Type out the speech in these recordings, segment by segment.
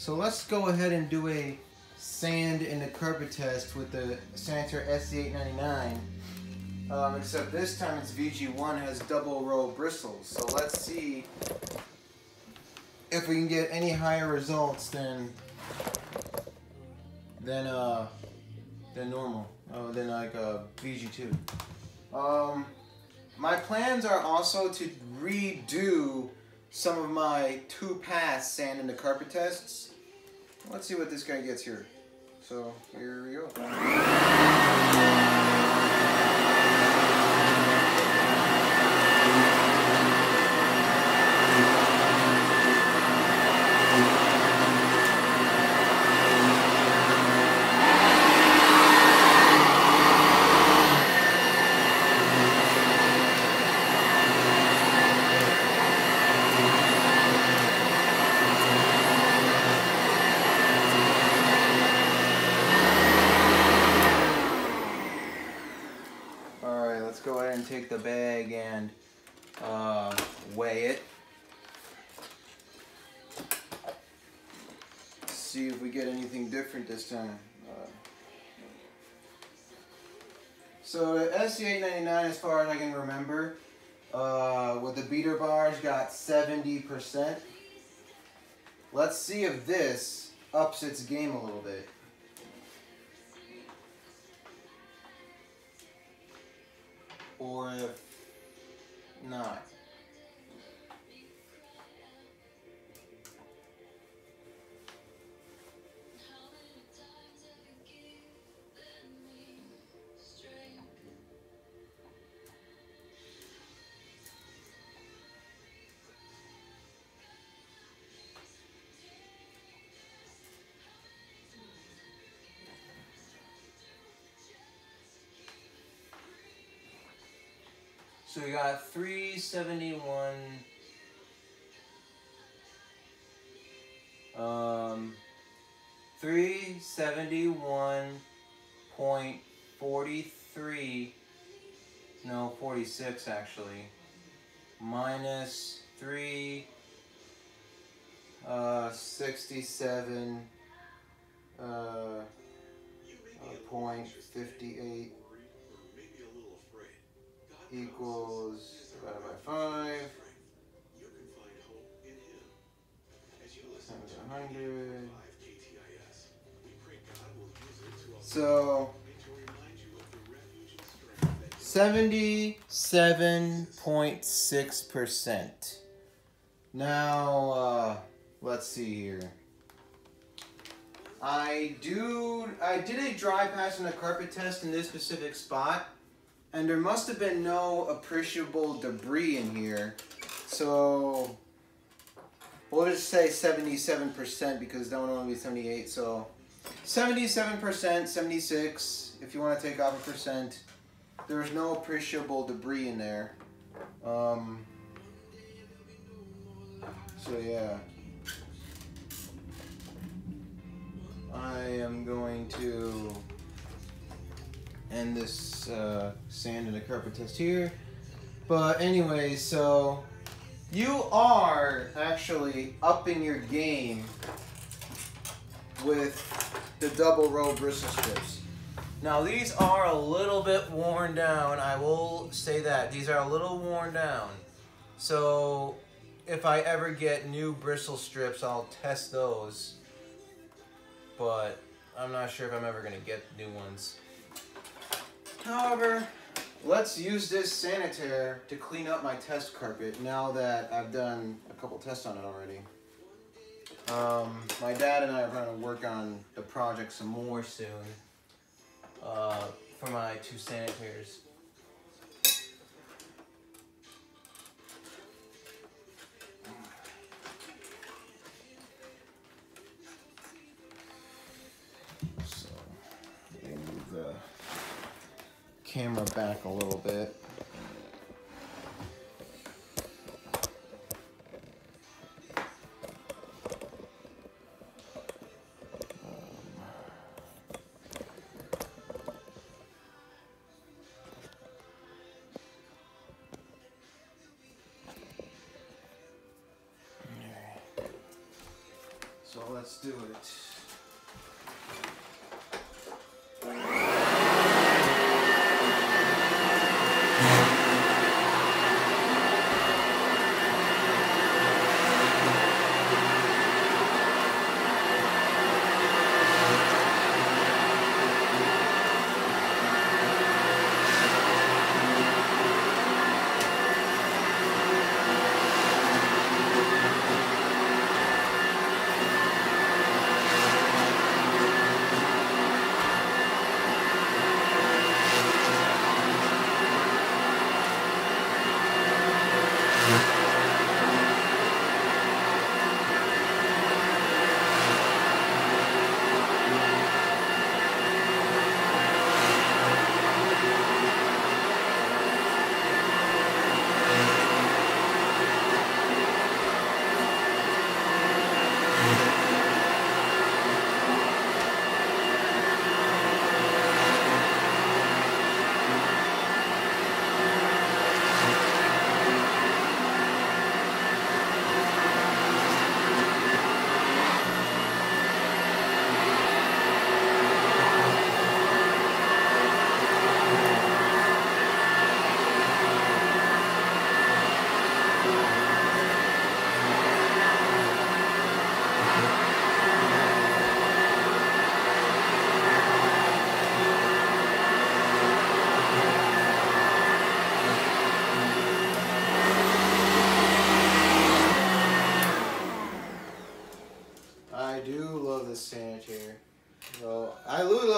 So let's go ahead and do a sand in the carpet test with the Sanitaire SC899. Um, except this time it's VG1 has double row bristles. So let's see if we can get any higher results than than uh than normal. Oh, than like uh, VG2. Um, my plans are also to redo some of my two pass sand in the carpet tests. Let's see what this guy gets here. So here we go. Alright, let's go ahead and take the bag and uh, weigh it. See if we get anything different this time. Uh, so the SC899, as far as I can remember, uh, with the beater bars, got 70%. Let's see if this ups its game a little bit. Or if not. So we got 371. Um, 371.43. No, 46 actually. Minus 3. Uh, 67. Uh, uh, point 58 equals divided by 5 times 100. So 77.6%. Now, uh, let's see here. I do, I did a dry pass and a carpet test in this specific spot. And there must have been no appreciable debris in here. So we'll just say 77% because that one only be 78. So 77%, 76, if you want to take off a percent. There's no appreciable debris in there. Um, so yeah. I am going to end this uh, sand and the carpet test here. But anyway, so you are actually upping your game with the double row bristle strips. Now these are a little bit worn down. I will say that. These are a little worn down. So if I ever get new bristle strips, I'll test those. But I'm not sure if I'm ever going to get new ones. However, let's use this sanitaire to clean up my test carpet now that I've done a couple tests on it already. Um, my dad and I are going to work on the project some more soon uh, for my two sanitaires. camera back a little bit. Um, so let's do it.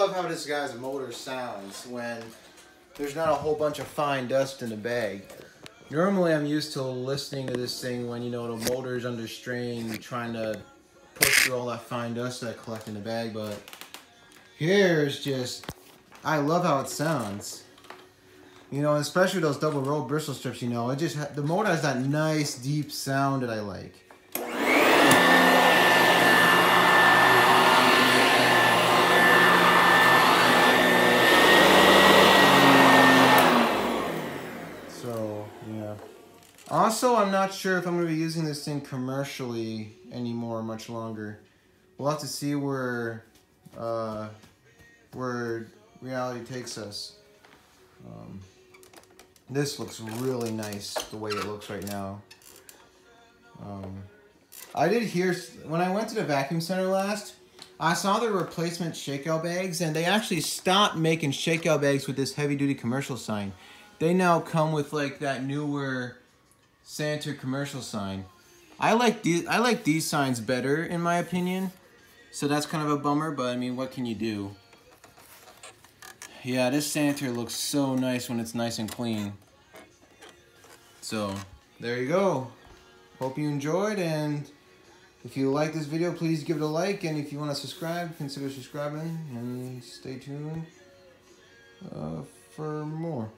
Love how this guy's motor sounds when there's not a whole bunch of fine dust in the bag. Normally I'm used to listening to this thing when, you know, the motor's under strain, trying to push through all that fine dust that I collect in the bag, but here's just, I love how it sounds. You know, especially those double row bristle strips, you know, it just, the motor has that nice deep sound that I like. So, yeah. Also, I'm not sure if I'm going to be using this thing commercially anymore much longer. We'll have to see where uh, where reality takes us. Um, this looks really nice the way it looks right now. Um, I did hear, when I went to the vacuum center last, I saw the replacement shakeout bags and they actually stopped making shakeout bags with this heavy duty commercial sign. They now come with like that newer Sanitaire commercial sign. I like these I like these signs better in my opinion. So that's kind of a bummer, but I mean what can you do? Yeah, this Sanitaire looks so nice when it's nice and clean. So, there you go. Hope you enjoyed and if you like this video, please give it a like. And if you want to subscribe, consider subscribing and stay tuned uh, for more.